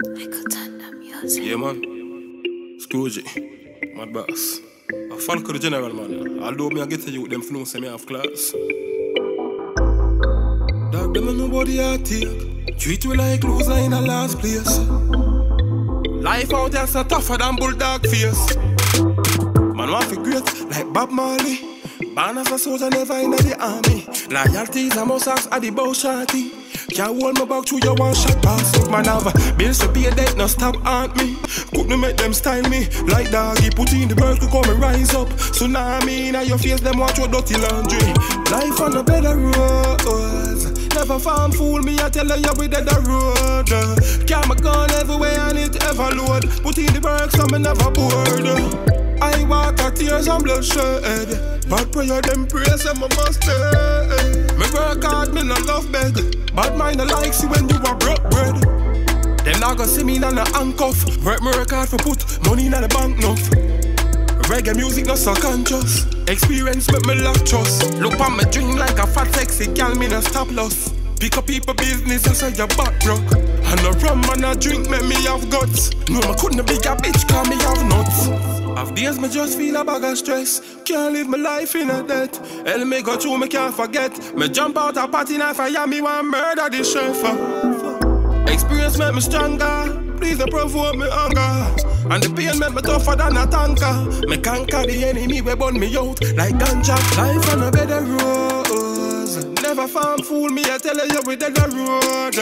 Yeah, man. Scrooge, my boss. I to the general, man. Although me I get to you, them say me have class. Dog, them nobody I take. Treat you like loser in a last place. Life out there so tougher than bulldog face. Man want to great like Bob Marley. Born as a soldier, never in the army. Loyalty is a must ask at the bow. Can't hold me back to your one shot pass. Man have bills to pay, debt no stop aunt me. Couldn't make them style me like doggy. Put in the work to come and rise up. Tsunami now your face, them watch your dirty laundry. Life on a better road. Never found fool me, I tell you we dead the road. Camera gone everywhere and it ever load. Put in the work, so me never bored. I walk out tears and bloodshed. Bad prayer, them praise, and my stay. Me work hard, me no love beg. Bad mind, I like see when you are broke bread. Them not gonna see me in a handcuff. Work me hard for put money in the bank enough. Reggae music not so conscious. Experience make me love trust. Look on me dream like a fat sexy gal, me no stop loss. Pick up people business say your back broke. And a rum and a drink make me have guts. No, I couldn't be a bitch, call me have nuts. Half days me just feel a bag of stress. Can't live my life in a debt. Hell me go through, me can't forget. Me jump out a party knife, I me one murder the chef. Experience make me stronger. Please don't provoke me hunger. And the pain make me tougher than a tanker. Me conquer the enemy, we burn me out like ganja. Life on a better rose. Never found fool me, I tell you we dead the road.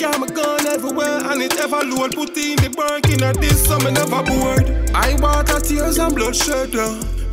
Camera gone everywhere and it ever load. Put in the work in a this, so me never bored. I water tears and bloodshed.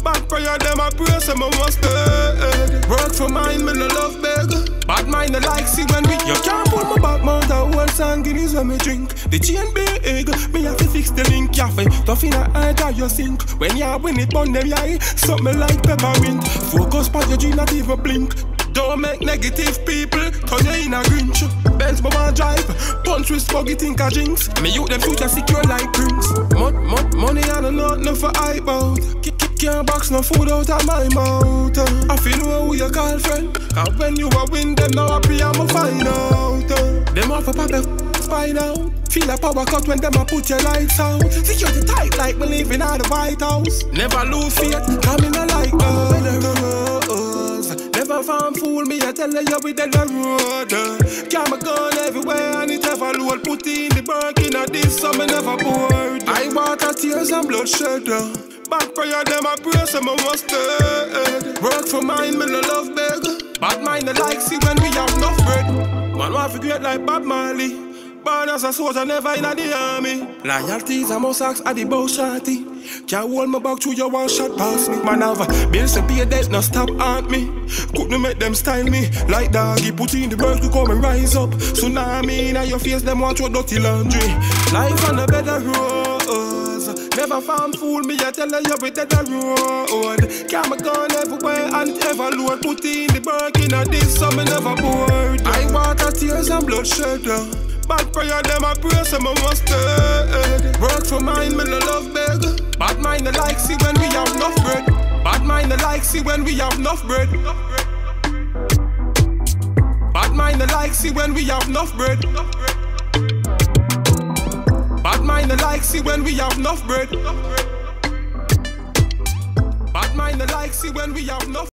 Bad prayer, them I pray, so me must dead. Work for mine, me no love beg. Bad mind, I like see when we You can't pull my back mouth, a whole song Guinness when me drink The chain big, me have to fix the link Cafe, tough in a heart or you sink When you win it, burn them eye Something like peppermint Focus on your dream, not even blink don't make negative people turn you in a grinch. Benz my drive, punch with spuggy think a jinx. Me youth them future secure like prince. Mud, mud, money I don't know nothing for hype out. Can't box no food out of my mouth. I feel know who you call friend. Cause when you a win, them now happy I'ma find out. Them off a pop a spine out. Feel a power cut when them a put your lights out. Security tight like me living out the White House. Never lose faith, coming a like us. Never found fool me, I tell you we dead the road. Camera gone everywhere and it ever load. Put in the work in a this, so me never bored. I water tears and bloodshed. Bad prayer, them I pray, so me must dead. Work for mine, me no love beg. Bad mind, I like see when we have no bread. Man, want to great like Bob Marley. Born as a soldier, never in the army. Loyalty is a must ask at the bow shorty. Can't hold me back to your one shot pass me. Man, have bills to pay, debt no stop aunt me. Couldn't make them style me like doggy. Put in the birds to come and rise up. Tsunami now your face, them want your dirty laundry. Life on a better rose. Never found fool me, I tell you we dead the road. Camera gone everywhere and ever load. Put in the work in a this, so me never bored. I water tears and bloodshed. Bad prayer, them I pray, so me must dead. Work for mine, me no love beg. Bad mind, I like see when we have enough bread. Bad mind, I like see when we have enough bread. Bad mind, I like see when we have enough bread. Bad mind, I like see when we have enough bread. Bad mind, I like see when we have enough.